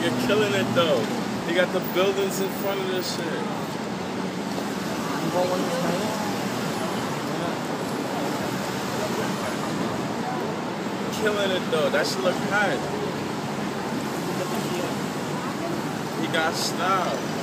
nigga killing it though. He got the buildings in front of this shit. You want one of these? Killing it though. That shit look hot. He got style.